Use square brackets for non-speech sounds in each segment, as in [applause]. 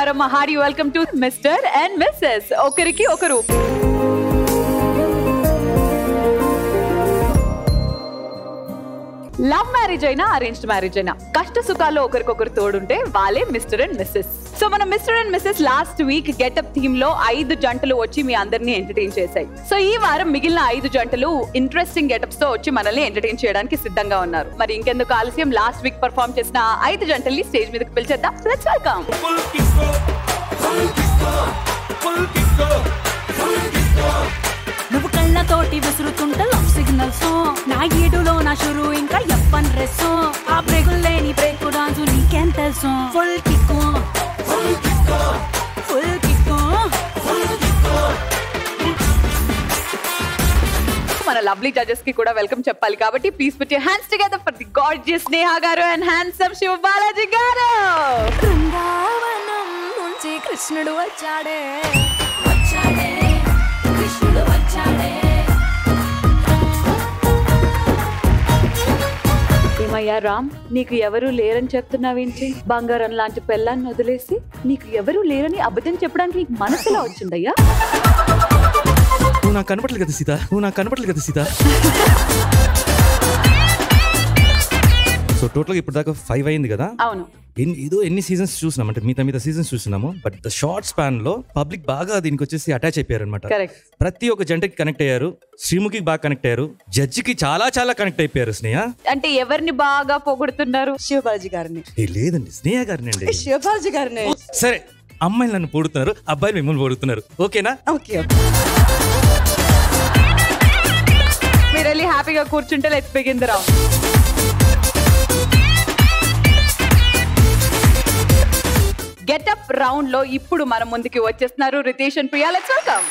Morning అందరికీ నమస్కారం Harry welcome to mister and missus ఒకరికి ఒకరు లవ్ మ్యారేజ్ అయినా అరేంజ్డ్ మ్యారేజ్ అయినా. కష్ట సుఖాల్లో ఒకరికొకరు తోడుంటే వాళ్ళే మిస్టర్ అండ్ మిస్సెస్ సో మనం mister and missus last week getup థీమ్లో ఐదు జంటలు వచ్చి మీ అందరినీ ఎంటర్టైన్ చేశాయి. సో ఈ వారం మిగిలిన ఐదు జంటలు ఇంట్రెస్టింగ్ గెటప్స్తో వచ్చి మనల్ని ఎంటర్టైన్ చేయడానికి సిద్ధంగా ఉన్నారు. మరి ఇంకెందుకు ఆలస్యం? లాస్ట్ వీక్ పర్ఫామ్ చేసిన ఐదు జంటల్ని స్టేజ్ మీదకి పిలిచేద్దాం. లెట్స్ వెల్కమ్ నువ్వు కళ్ళతోటి విసురుతుంటే లవ్ సిగ్నల్స్ నా ఈడులో నా షురు ఇంకా ఎప్పన్ డ్రెస్ ఆ బ్రేకులు లేని బ్రేక్ డాన్స్ నీకేం తెలుసు? ఫుల్ కిక్ ఫుల్ కిక్ మన లవ్లీ జడ్జెస్కి కూడా వెల్కమ్ చెప్పాలి కాబట్టి please put your hands together for the gorgeous Sneha garu and handsome Shiva Balaji గారు. బృందావనం నుంచి కృష్ణుడు వచ్చాడే. ఏమయ్యా రామ్? నీకు ఎవరు లేరని చెప్తున్నావేంటి? బంగారం లాంటి పెళ్ళాన్ని వదిలేసి నీకు ఎవరు లేరని అబద్ధం చెప్పడానికి నీకు మనసులో వచ్చిందయ్యా? నువ్వు నాకు కనపడలేదు కదా సీత. నువ్వు నాకు కనపడలేదు కదా సీత. సో టోటల్గా ఇప్పుడు దాకా ఫైవ్ అయింది కదా? అవును. ఎన్ని ఏదో ఎన్ని సీజన్స్ చూసినాం. అంటే మిగతా మిగతా సీజన్స్ చూసినాము. బట్ ద షార్ట్ స్పాన్లో పబ్లిక్ బాగా దీనికి వచ్చేసి అటాచ్ అయిపోయారు అనమాట కరెక్ట్ ప్రతి ఒక్క జంటకి కనెక్ట్ అయ్యారు. శ్రీముఖికి బాగా కనెక్ట్ అయ్యారు. జడ్జికి చాలా చాలా కనెక్ట్ అయిపోయారు స్నేహ. అంటే ఎవరిని బాగా పొగుడుతున్నారు? శివబాలాజీ గారిని. ఏ లేదండి. స్నేహ గారిని అండి. శివబాలాజీ గారిని. సరే అమ్మాయిలు నన్ను పొడుతున్నారు. అబ్బాయిలు మిమ్మల్ని పొడుతున్నారు. ఓకేనా? ఓకే మీరు వెళ్ళి హ్యాపీగా కూర్చుంటే let's begin the round getup రౌండ్లో ఇప్పుడు మన ముందుకి వచ్చేస్తున్నారు Ritesh and Priya. Let's welcome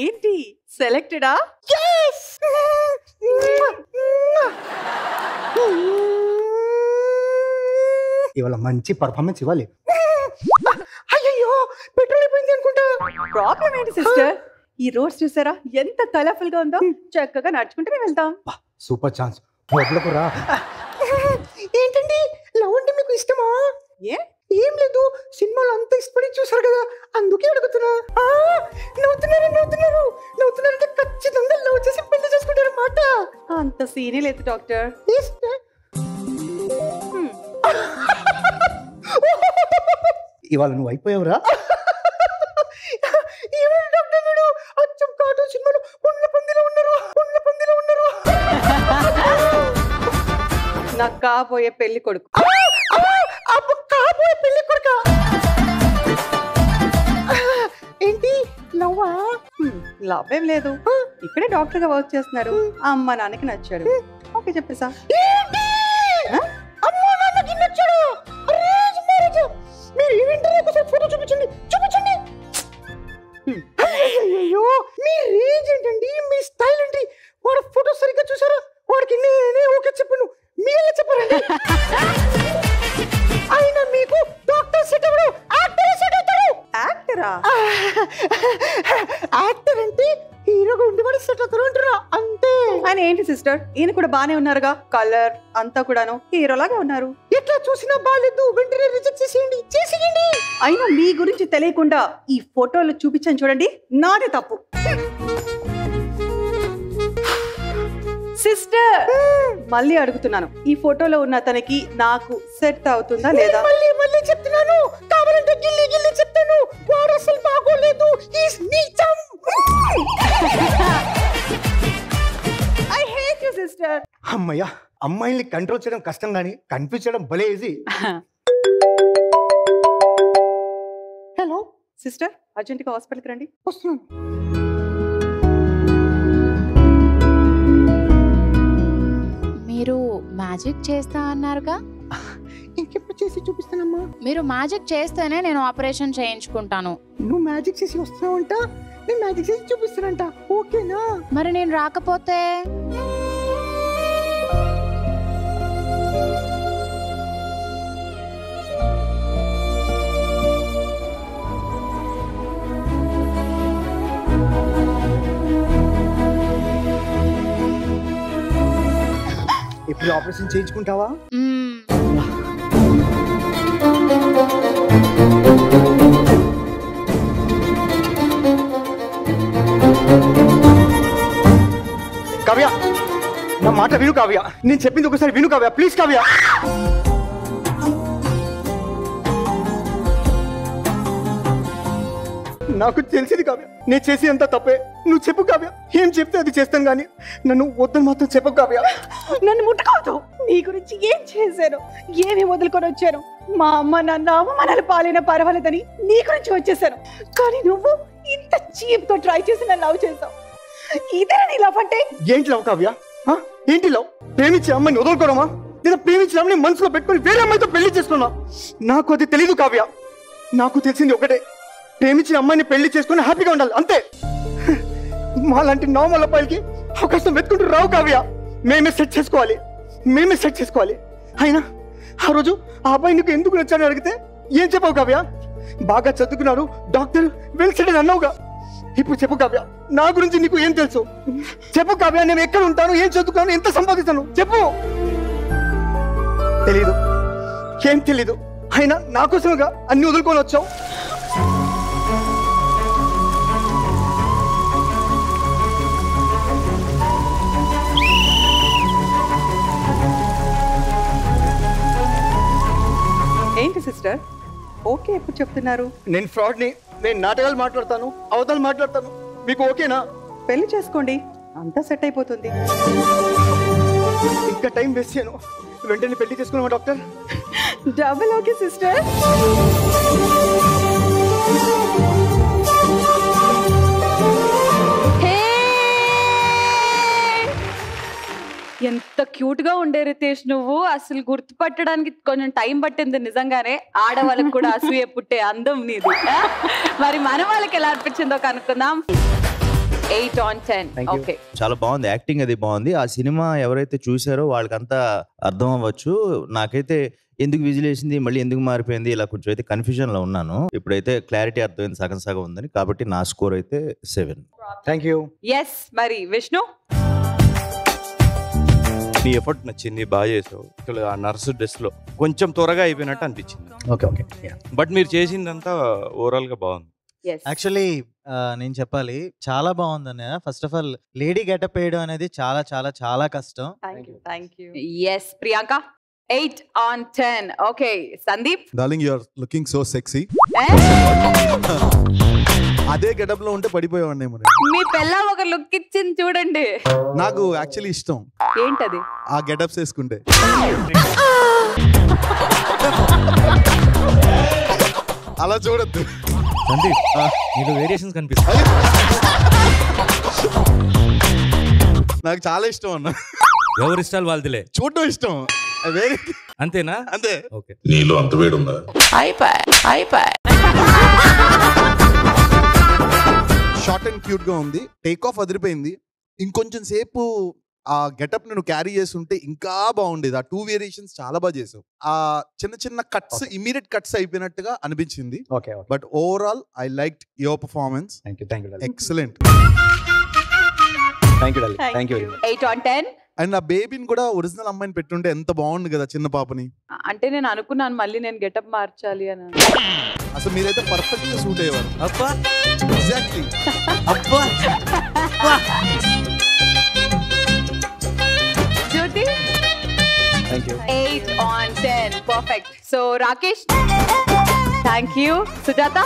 ఏంటి? సెలెక్టెడా ఇవాళ మంచి పర్ఫార్మెన్స్ ఇవ్వాలి. అయ్యో పెట్రోల్ అయిపోయింది అనుకుంటా. ప్రాబ్లం ఏంటి సిస్టర్ ఈ రోడ్స్ చూసారా? ఎంత కలర్ఫుల్గా ఉందో చక్కగా నడుచుకుంటూనే వెళ్తాం. Super chance. రా. ఏంటండి? లవ్ అంటే మీకు ఇష్టమా? ఏ? ఏం లేదు. సినిమాలో అంత ఇష్టపడి చూసారు కదా. అందుకే అడుగుతున్నా. ఆ, నవ్వుతున్నారు నవ్వుతున్నారు. నవ్వుతున్నారంటే ఖచ్చితంగా లవ్ చేసి పెళ్ళి చేసుకుంటారు మాట అంత సీనే లేదు డాక్టర్. [laughs] ఇవాళ నువ్వు అయిపోయావురా. [laughs] ఏమైనా డాక్టర్ వీడు? అచ్చం కార్టూన్ సినిమాలో ఉన్న పందిలో ఉన్నారు. ఉన్న పందిలో ఉన్నారు. [laughs] నాకు కాబోయే పెళ్ళి కొడుకు. కాబోయే పెళ్ళి కొడుక? ఏంటి? లవ్వా? లాభం ఏం లేదు. ఇక్కడే డాక్టర్గా వర్క్ చేస్తున్నారు అమ్మ నాన్నకి నచ్చాడు. ఓకే చెప్పేసా అమ్మో నాన్నకి నచ్చాడు? మీరు ఈవెంట్ ఫోటో చూపించండి. చూపించండి. అయ్యో మీ రేంజ్ ఏంటండి? మీ స్టైల్ ఏంటి? వాడు ఫోటో సరిగ్గా చూసారా వాడికి నేనే ఓకే చెప్పాను. మీరే చెప్పారండి. అయినా మీకు డాక్టర్ సెట్ అవ్వడు యాక్టర్ సెట్ అవుతాడు. యాక్టరా యాక్టర్ అంటే హీరోగా ఉండేవాడు సెట్ అవుతారు ఏంటి సిస్టర్? ఈయన కూడా బానే ఉన్నారుగా? కలర్ అంతా కూడాను హీరోలాగా ఉన్నారు. ఎట్లా చూసినా బాగాలేదు వెంటనే రిజెక్ట్ చేసేయండి. చేసేయండి. అయినా మీ గురించి తెలియకుండా ఈ ఫోటోలు చూపించాను చూడండి. నాదే తప్పు. సిస్టర్! మళ్ళీ అడుగుతున్నాను. ఈ ఫోటోలో ఉన్న తనకి నాకు సెట్ అవుతుందా లేదా? మళ్ళీ మళ్ళీ చెప్తున్నాను. కావాలంటే గిల్లి గిల్లి చెప్తాను. వాడు అసలు బాగోలేదు. ఈస్ నీచం. ఐ హేట్ యు సిస్టర్ అమ్మయ్య అమ్మాయిల్ని కంట్రోల్ చేయడం కష్టం కానీ కన్ఫ్యూజ్ చేయడం భలే ఈజీ హలో సిస్టర్ అర్జెంట్గా హాస్పిటల్కి రండి. వస్తున్నాను. మీరు మ్యాజిక్ చేస్తా అన్నారుగా? ఇంకెప్పుడు చేసి చూపిస్తానమ్మా? మీరు మ్యాజిక్ చేస్తేనే నేను ఆపరేషన్ చేయించుకుంటాను. నువ్వు మ్యాజిక్ చేసి వస్తున్నావంట? నేను మ్యాజిక్ చేసి చూపిస్తానంట. ఓకేనా? మరి నేను రాకపోతే? ఇప్పుడు ఆపరేషన్ చేయించుకుంటావా? మాట విను కావ్య. నేను చెప్పింది ఒకసారి విను కావ్య. ప్లీజ్ కావ్య. నాకు తెలిసింది కావ్య. నేను చేసి అంత తప్పే. నువ్వు చెప్పు కావ్య. ఏం చెప్తే అది చేస్తాను కానీ నన్ను వద్దని మాత్రం చెప్పు కావ్య. నన్ను ముట్టుకోవద్దు. నీ గురించి ఏం చేశాను ఏమి వదులుకొని వచ్చాను మా అమ్మ నన్ను అవమానాలు పాలైన పర్వాలేదని నీ గురించి వచ్చేసాను కానీ నువ్వు ఇంత చీప్తో ట్రై చేసి నన్ను లవ్ చేసావు ఇదే నీ లవ్ అంటే? ఏంటి లవ్ కావ్య? ఏంటి లవ్ ప్రేమించే అమ్మాయిని వదులుకోవడమా? లేదా ప్రేమించిన అమ్మాయిని మనసులో పెట్టుకొని వేరే అమ్మాయితో పెళ్ళి చేసుకున్నా? నాకు అది తెలీదు కావ్య. నాకు తెలిసింది ఒకటే. ప్రేమించిన అమ్మాయిని పెళ్ళి చేసుకుని హ్యాపీగా ఉండాలి అంతే. [laughs] మాలాంటి నార్మల్ అబ్బాయిలకి అవకాశం వెతుకుంటూ రావు కావ్య. మేమే సెట్ చేసుకోవాలి. మేమే సెట్ చేసుకోవాలి. అయినా ఆ రోజు ఆ అబ్బాయి నీకు ఎందుకు నచ్చాడని అడిగితే ఏం చెప్పావు కావ్య? బాగా చదువుకున్నారు డాక్టర్ వెల్ సెటిల్ అన్నావుగా. ఇప్పుడు చెప్పు కావ్య నా గురించి నీకు ఏం తెలుసు? చెప్పు కావ్య నేను ఎక్కడ ఉంటాను ఏం చదువుకున్నాను ఎంత సంపాదిస్తాను? చెప్పు. తెలీదు. ఏం తెలీదు. అయినా నా కోసమేగా అన్ని వదులుకొని వచ్చావు. ఏంటి సిస్టర్? ఓకే ఎప్పుడు చెప్తున్నారు? నేను ఫ్రాడ్ని నేను నాటకాలు మాట్లాడతాను అవతలు మాట్లాడతాను. మీకు ఓకేనా? పెళ్ళి చేసుకోండి. అంతా సెట్ అయిపోతుంది. ఇంకా టైం వేస్ట్ చేయను. వెంటనే పెళ్ళి చేసుకున్నావా డాక్టర్? [laughs] Double okay sister. ఎంత క్యూట్గా ఉండే రితేష్ నువ్వు. అసలు గుర్తుపట్టడానికి కొంచెం టైం పట్టింది నిజంగానే. ఆడవాళ్ళకి కూడా అసూయ పుట్టే అందం నీది? మరి మన వాళ్ళకి ఎలా అనిపించిందో కనుక్కుందాం. Eight on ten. ఓకే. చాలా బాగుంది. యాక్టింగ్ అది బాగుంది. ఆ సినిమా ఎవరైతే చూసారో వాళ్ళకంతా అర్థం అవ్వచ్చు. నాకైతే ఎందుకు విజిల్ వేసింది మళ్ళీ ఎందుకు మారిపోయింది ఇలా కొంచెం అయితే కన్ఫ్యూజన్లో ఉన్నాను. ఇప్పుడైతే క్లారిటీ అర్థమైంది సగం సగం ఉందని. కాబట్టి నా స్కోర్ అయితే సెవెన్. థ్యాంక్ యూ ఎస్ మరి విష్ణు? నీ ఎఫర్ట్ నచ్చింది బాగా చేసావు. అసలు ఆ నర్సు డ్రెస్లో కొంచెం త్వరగా అయిపోయినట్టు అనిపించింది. Okay okay. బట్ మీరు చేసిందంతా ఓవరాల్గా బాగుంది. యాక్చువల్లీ నేను చెప్పాలి చాలా బాగుంది అన్నయ్య. First of all lady getup వేయడం అనేది చాలా చాలా చాలా కష్టం. Yes Priyanka eight on ten okay Sandeep darling you are looking so sexy Eh? [laughs] అదే గెటప్లో ఉంటే పడిపోయేవాడిని మరి. మీ పిల్ల ఒక లుక్ ఇచ్చింది చూడండి. నాకు యాక్చువల్లీ ఇష్టం. ఏంటది? ఆ గెటప్స్ వేసుకుంటే. అలా చూడద్దు. సందీప్ నీలో వేరియేషన్స్ కనిపిస్తాయి. నాకు చాలా ఇష్టం అన్న. ఎవరి ఇష్టాలు వాళ్ళదిలే. చూడడం ఇష్టం. వేరే. అంతేనా? అంతే. ఓకే. నీలో అంత వేడుందా? షార్ట్ అండ్ క్యూట్గా ఉంది. టేక్ ఆఫ్ అదిరిపోయింది. ఇంకొంచెం సేపు ఆ గెటప్ నువ్వు క్యారీ చేస్తుంటే ఇంకా బాగుండేది. ఆ టూ వేరియేషన్స్ చాలా బాగా చేసావు. ఆ చిన్న చిన్న కట్స్ ఇమీడియట్ కట్స్ అయిపోయినట్టుగా అనిపించింది. Okay okay. But overall I like your performance. Excellent. Thank you thank you very much. Eight on ten and ఆ బేబీని కూడా ఒరిజినల్ అమ్మాయిని పెట్టుంటే ఎంత బాగుంది కదా చిన్న పాపని. అంటే నేను అనుకున్నాను మళ్ళీ నేను గెటప్ మార్చాలి అని. అసలు మీరైతే పర్ఫెక్ట్గా సూట్ అయ్యేవారు. అబ్బా! ఎగ్జాక్ట్లీ అబ్బా! Jyothi? Eight on ten perfect so Rakesh thank you Sujatha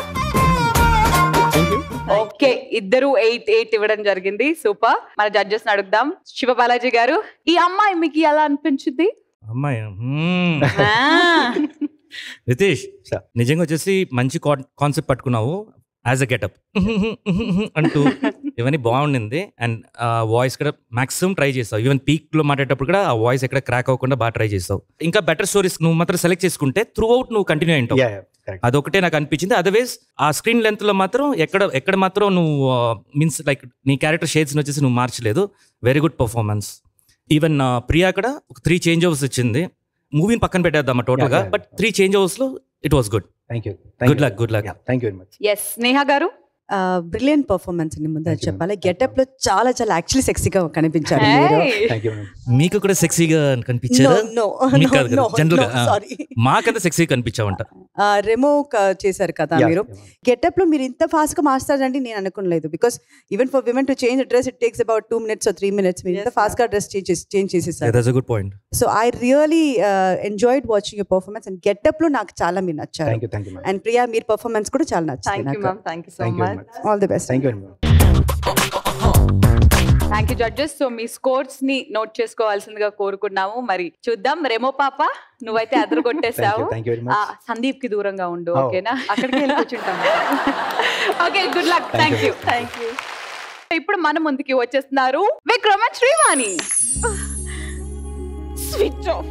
thank you okay. ఇద్దరు ఎయిట్ ఎయిట్ ఇవ్వడం జరిగింది. సూపర్. మన జడ్జెస్ అడుగుదాం. శివ బాలాజీ గారు ఈ అమ్మాయి మీకు ఎలా అనిపించింది? అమ్మాయి రితేష్. నిజంగా వచ్చేసి మంచి కాన్సెప్ట్ పట్టుకున్నావు. యాజ్ అ గెటప్ అంటూ. ఇవన్నీ బాగుండింది. అండ్ వాయిస్ కూడా మాక్సిమం ట్రై చేస్తావు. ఈవెన్ పీక్లో మాట్లాడేటప్పుడు కూడా ఆ వాయిస్ ఎక్కడ క్రాక్ అవ్వకుండా బాగా ట్రై చేస్తావు. ఇంకా బెటర్ స్టోరీస్ నువ్వు మాత్రం సెలెక్ట్ చేసుకుంటే త్రూ అవుట్ నువ్వు కంటిన్యూ అయింటావు అదొకటే నాకు అనిపించింది. అదర్వైజ్ ఆ స్క్రీన్ లెంత్లో మాత్రం ఎక్కడ ఎక్కడ మాత్రం నువ్వు మీన్స్ లైక్ నీ క్యారెక్టర్ షేడ్స్ వచ్చేసి నువ్వు మార్చలేదు. Very good performance. Even Priya కూడా ఒక త్రీ చేంజ్ ఓవర్స్ వచ్చింది. మూవీని పక్కన పెట్టేద్దామా టోటల్గా but three change ఓవర్స్లో it was good. Thank you good luck good luck thank you very much yes Sneha garu? Brilliant performance అండి ముందు you, చెప్పాలి. గెటప్లో చాలా చాలా యాక్చువల్లీ సెక్సీగా కనిపించారు మీకు కూడా సెక్సీగా కనిపించారా? సెక్సీగా కనిపించావంట. రెమో చేశారు కదా మీరు. గెటప్లో మీరు ఇంత ఫాస్ట్గా మారుస్తారండి నేను అనుకోలేదు. Because even for women to change dress it takes about two minutes three minutes మీరు ఇంత ఫాస్ట్గా డ్రెస్ చేంజ్ చేంజ్ చేసేసారు. Good point so I really enjoyed watching your performance and గెటప్లో నాకు చాలా మీరు నచ్చారు. అండ్ ప్రియా మీరు పర్ఫార్మెన్స్ కూడా చాలా నచ్చింది థ్యాంక్ యూ నాకు. Ma'am thank you so thank you much all the best thank you madam thank you judges so మీ స్కోర్స్ని నోట్ చేసుకోవాల్సిందిగా కోరుకున్నాము. మరి చూద్దాం. రెమో పాప నువ్వైతే అదరు కొట్టేసావు సందీప్కి దూరంగా ఉండు Oh. ఓకేనా? అక్కడికి వెళ్ళి కూర్చుంటాం. Okay good luck Thank thank you. You thank you ఇప్పుడు మన ముందుకి వచ్చేస్తున్నారు విక్రమ శ్రీవాణి. స్విచ్ ఆఫ్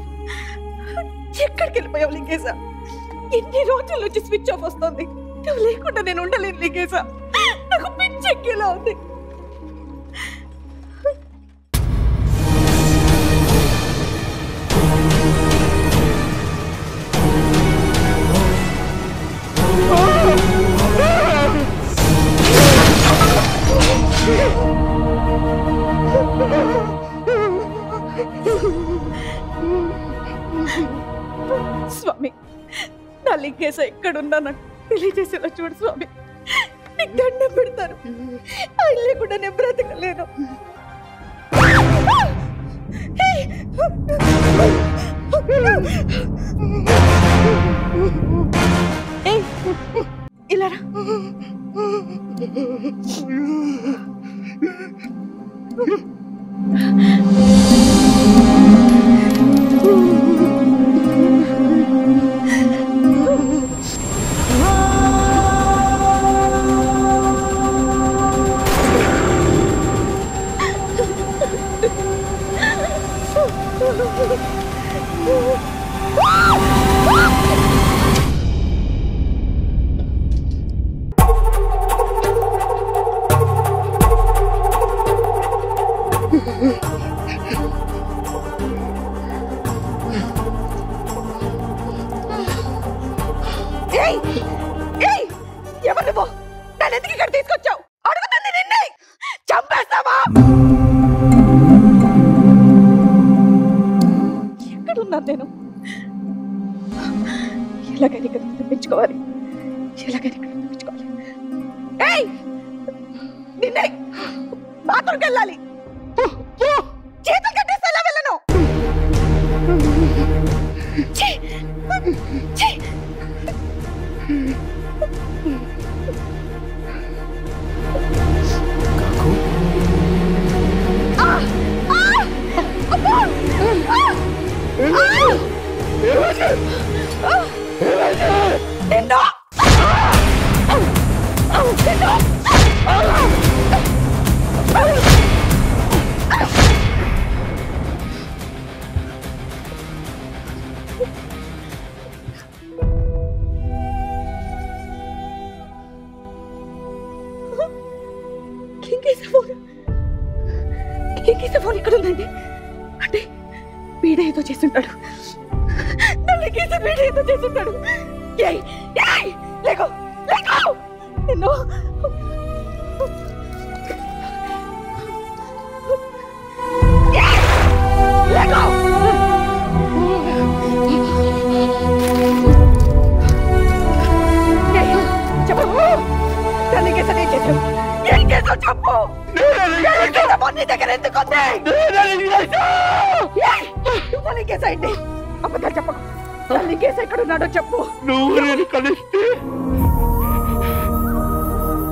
ఎక్కడికి వెళ్ళిపోయావు లింగేశా? ఎన్ని రోజుల నుంచి స్విచ్ ఆఫ్ వస్తుంది? నువ్వు లేకుండా నేను ఉండలేను లింగేశా. నాకు పిచ్చెక్కేలా ఉంది. Ah! స్వామి. నా లింగేశ ఎక్కడున్నా నాకు తెలియజేసేలా చూడు స్వామి. నీకు దండం పెడతాను ఆయన లేకుండా నేను బ్రతకలేను. ఇలా రా.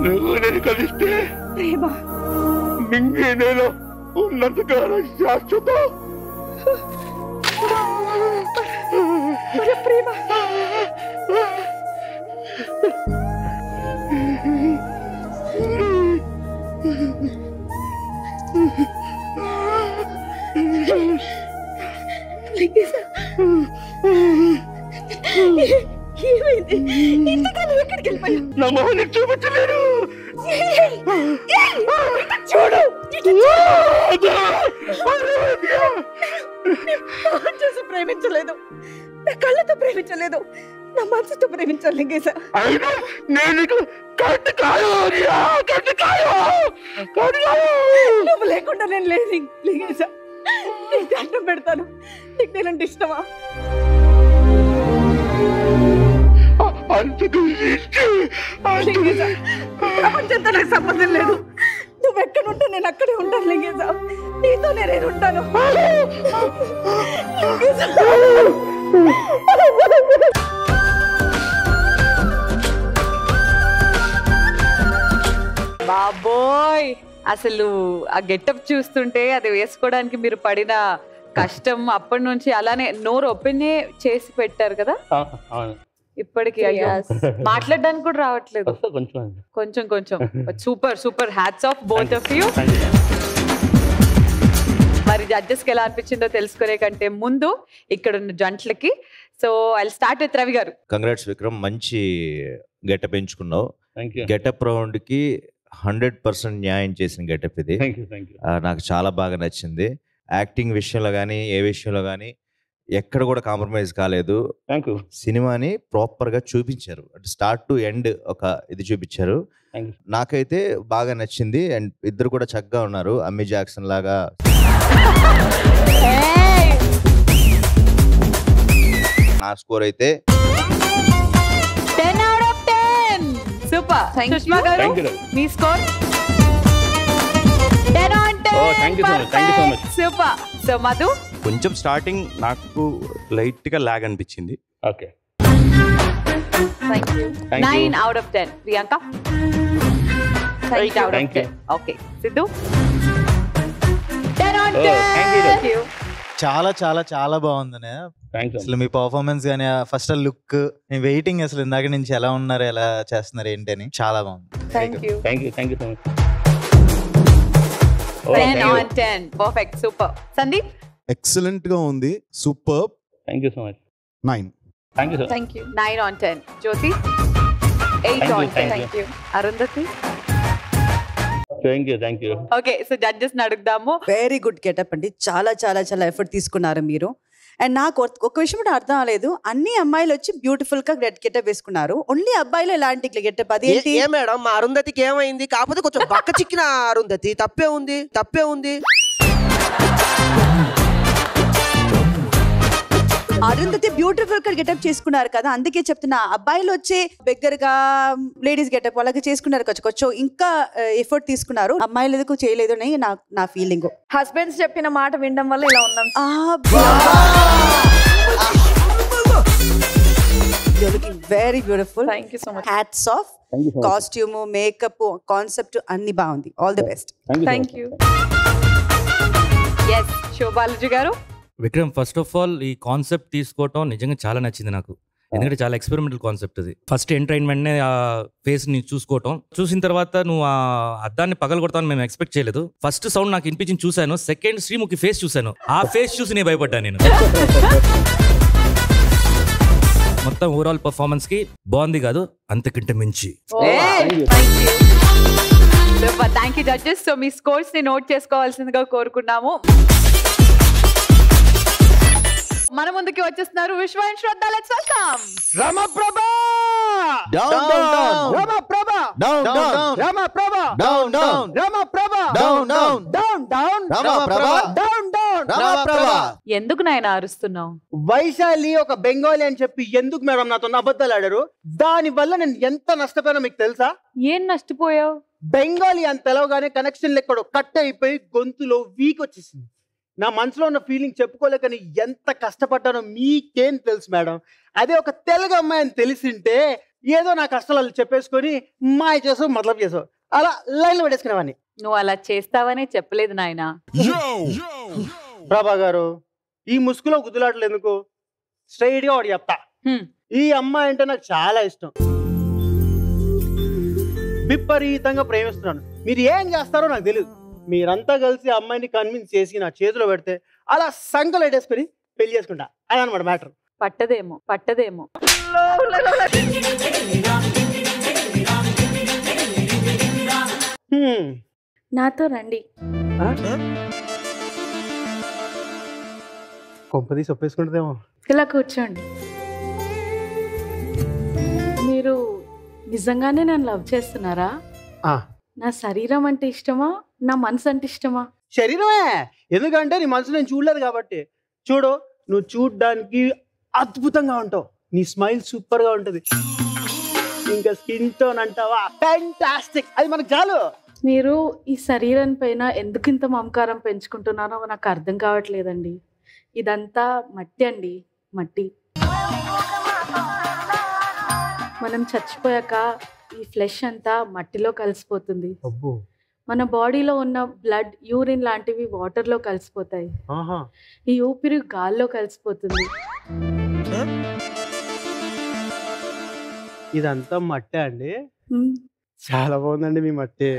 నువ్వు నేను కలిస్తే ప్రేమ. మింగే నేను ఉన్నంతకాలం శాశ్వతం. మన ఎక్కడికి వెళ్ళిపోయావు నా చూడు! చూడు! నేను చేసి ప్రేమించలేదు. నా కళ్ళతో ప్రేమించలేదు. నా మనసుతో ప్రేమించాలి లింగేశ అయినా నేను నీకు నువ్వు లేకుండా నేను లేదు లింగేశా నీకు దండం పెడతాను. నీకు నేనంటే ఇష్టమా? ప్రపంచంతో నాకు సంబంధం లేదు. నువ్వు ఎక్కడ ఉంటే నేను అక్కడే ఉంటాను లింగేశా. నీతో నేను ఉంటాను. బాబోయ్ అసలు ఆ గెటప్ చూస్తుంటే అది వేసుకోవడానికి మీరు పడిన కష్టం అప్పటి నుంచి అలానే నోరు ఓపెన్ చేసి పెట్టారు కదా? అవును. ఇప్పటికి అయ్యో. మాట్లాడడానికి కూడా రావట్లేదు. కొంచెం. కొంచెం కొంచెం. Super super. Hats off both of you. మరి జడ్జెస్కి ఎలా అనిపించిందో తెలుసుకునే కంటే ముందు ఇక్కడ ఉన్న జంటలకి. So I start with Ravi garu. Congrats Vikram మంచి గెటప్ ఎంచుకున్నావు. గెటప్ రౌండ్కి హండ్రెడ్ పర్సెంట్ న్యాయం చేసిన గెటప్ ఇది. నాకు చాలా బాగా నచ్చింది. యాక్టింగ్ విషయంలో కానీ ఏ విషయంలో కానీ ఎక్కడ కూడా కాంప్రమైజ్ కాలేదు. థ్యాంక్ యూ సినిమాని ప్రాపర్గా చూపించారు. అంటే స్టార్ట్ టు ఎండ్ ఒక ఇది చూపించారు. నాకైతే బాగా నచ్చింది. అండ్ ఇద్దరు కూడా చక్కగా ఉన్నారు. అమ్మి జాక్సన్ లాగా. నా స్కోర్ అయితే సూపర్. సుష్మా గారు. మీ score? Oh. Super. So Madhu కొంచెం స్టార్టింగ్ నాకు లైట్గా లాగ్ అనిపించింది. Okay. Nine out of ten Priyanka eight out of Thank you. Ten okay Siddhu ten on thank you, Ravi. Ten చాలా చాలా చాలా బాగుంది అసలు మీ పర్ఫార్మెన్స్ కానీ ఫస్ట్ లుక్ నేను వెయిటింగ్ అసలు ఇందాక నుంచి ఎలా ఉన్నారు ఎలా చేస్తున్నారు ఏంటి అని చాలా బాగుంది. సందీప్ ఎక్సలెంట్గా ఉంది. Super. Thank you so much nine. Thank you thank you nine on ten Jyothi eight on ten thank you Arundhati thank you thank you okay so judges అడుగుదాము. వెరీ గుడ్ గెటప్ అండి. చాలా చాలా చాలా ఎఫర్ట్ తీసుకున్నారు మీరు. And నాకు ఒక- విషయం కూడా అర్థం అవ్వలేదు. అన్ని అమ్మాయిలు వచ్చి బ్యూటిఫుల్గా రెడ్ గెటప్ వేసుకున్నారు. ఓన్లీ అబ్బాయిలు ఎలాంటి గెటప్ అదేంటి ఏ మేడం? మా అరుంధతికి ఏమైంది? కాకపోతే కొంచెం బక్క చిక్కిన అరుంధతి. తప్పే ఉంది. తప్పే ఉంది. అరుంధతి బ్యూటిఫుల్గా గెటప్ చేసుకున్నారు కదా అందుకే చెప్తున్నా. అబ్బాయిలు వచ్చే దగ్గరగా లేడీస్ గెటప్ అలాగే చేసుకున్నారు కొంచెం కొంచెం ఇంకా ఎఫర్ట్ తీసుకున్నారు. అమ్మాయిలు ఎందుకు చేయలేదు అని నా నా ఫీలింగ్ హస్బెండ్స్ చెప్పిన మాట వినడం వల్ల ఇలా ఉన్నాం. Very beautiful thank you so much hats off costume makeup concept అన్ని బాగుంది. All the best thank you thank you yes శోభాలజీ garu. Vikram first of all ఈ కాన్సెప్ట్ తీసుకోవటం నిజంగా చాలా నచ్చింది నాకు. ఎందుకంటే చాలా ఎక్స్పెరిమెంటల్ కాన్సెప్ట్ ఇది ఫస్ట్ ఎంటర్టైన్మెంట్నే ఆ ఫేస్ని చూసుకోవటం. చూసిన తర్వాత నువ్వు ఆ అద్దాన్ని పగల కొడతాను మేము ఎక్స్పెక్ట్ చేయలేదు. ఫస్ట్ సౌండ్ నాకు వినిపించింది చూశాను. సెకండ్ శ్రీముఖి ఫేస్ చూశాను. ఆ ఫేస్ చూసి నేను భయపడ్డా నేను. మొత్తం ఓవరాల్ పర్ఫార్మెన్స్కి బాగుంది కాదు అంతకంటే మించి. Super thank you judges so మీ స్కోర్స్ని నోట్ చేసుకోవాల్సిందిగా కోరుకున్నాము. మన ముందుకి వచ్చేస్తున్నారు Vishwa and Shraddha. Let's welcome Ramaprabha! Down. Ramaprabha! Down. Ramaprabha! Down. Ramaprabha! Down. Down down Ramaprabha. Down down Ramaprabha. ఎందుకు నాయన అరుస్తున్నావు? వైశాలి ఒక బెంగాలీ అని చెప్పి ఎందుకు మేడం నాతో అబద్ధాలు ఆడారు? దాని వల్ల నేను ఎంత నష్టపోయానో మీకు తెలుసా? ఏం నష్టపోయావు? బెంగాలీ అని తెలవగానే కనెక్షన్ ఎక్కడో కట్ అయిపోయి గొంతులో వీక్ వచ్చేసింది. నా మనసులో ఉన్న ఫీలింగ్ చెప్పుకోలేక నేను ఎంత కష్టపడ్డానో మీకేం తెలుసు మేడం? అదే ఒక తెలుగు అమ్మాయి అని తెలిసింటే ఏదో నా కష్టాలు చెప్పేసుకొని మాయ చేసావు మతలబ్ చేసావు. అలా లైన్లో పెట్టేసుకునేవాడిని నువ్వు అలా చేస్తావనే చెప్పలేదు నాయన. ప్రభా గారు ఈ ముసుగులో గుద్దులాటలు ఎందుకు? స్ట్రైట్గా వాడు చెప్తా ఈ అమ్మాయి అంటే నాకు చాలా ఇష్టం. విపరీతంగా ప్రేమిస్తున్నాను. మీరు ఏం చేస్తారో నాకు తెలియదు మీరంతా కలిసి ఆ అమ్మాయిని కన్విన్స్ చేసి నా చేతిలో పెడితే అలా సంకలు పెట్టేసుకొని పెళ్ళి చేసుకుంటా. అదనమాట మ్యాటర్. పట్టదేమో పట్టదేమో. నాతో రండి. కొంపదీసి ఒప్పేసుకుంటుందేమో. ఇలా కూర్చోండి. మీరు నిజంగానే నన్ను లవ్ చేస్తున్నారా? ఆ, నా శరీరం అంటే ఇష్టమా? నా మనసు అంటే ఇష్టమా? శరీరమే. ఎందుకంటే నీ మనసు నేను చూడలేదు కాబట్టి. చూడు నువ్వు చూడడానికి అద్భుతంగా ఉంటావు. నీ స్మైల్ సూపర్గా ఉంటది. ఇంకా స్కిన్ టోన్ అంటావా ఫ్యాంటాస్టిక్ అది మనకు చాలు. మీరు ఈ శరీరం పైన ఎందుకు ఇంత మమకారం పెంచుకుంటున్నారో నాకు అర్థం కావట్లేదండి. ఇదంతా మట్టి అండి. మట్టి. మనం చచ్చిపోయాక ఈ ఫ్లెష్ అంతా మట్టిలో కలిసిపోతుంది. మన బాడీలో ఉన్న బ్లడ్ యూరిన్ లాంటివి వాటర్లో కలిసిపోతాయి. ఆహా. ఈ ఊపిరి గాల్లో కలిసిపోతుంది. ఇదంతా మట్టే అండి. చాలా బాగుందండి మీ మట్టి.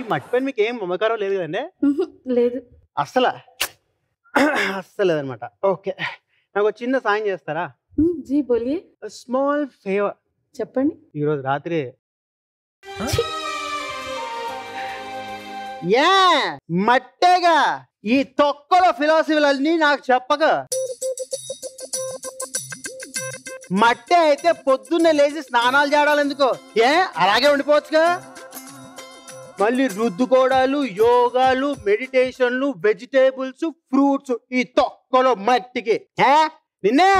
ఈ మట్టి పైన మీకు ఏం మమకారం లేదు కదండి? లేదు. అస్సలు. అస్సలు లేదనమాట. ఓకే. నాకు చిన్న సాయం చేస్తారా? జీ బోలియే. స్మాల్ ఫేవర్ చెప్పండి. ఈరోజు రాత్రి ఏ మట్టేగా. ఈ తొక్కల ఫిలాసఫీలన్నీ నాకు చెప్పక. మట్టే అయితే పొద్దున్నే లేచి స్నానాలు చేయడాలు ఎందుకో. ఏ అలాగే ఉండిపోవచ్చుగా. మళ్ళీ రుద్దుకోవడాలు యోగాలు మెడిటేషన్లు వెజిటేబుల్స్ ఫ్రూట్స్ ఈ తొక్కలో మట్టికి. ఏ నిన్నే.